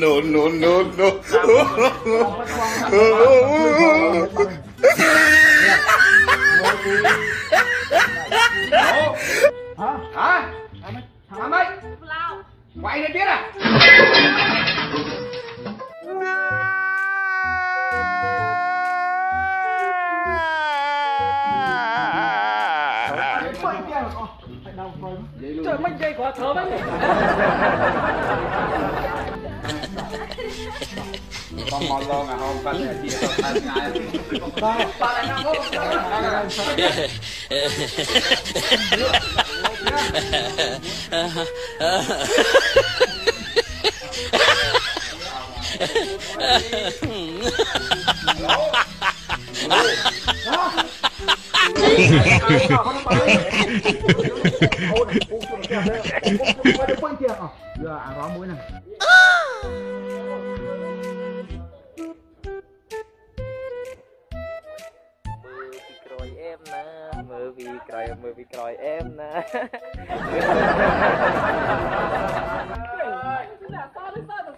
no, no, no, no. hả hả hả mấy lao quậy biết à trời mấy dây quá thở ấy con mòn lo à không con nhà chị con thân ngại con này nó không quay kia à giờ à rõ mũi này មើលពីក្រោយមើលពីក្រោយអែមណាអើយគឺតែសោះទៅសោះ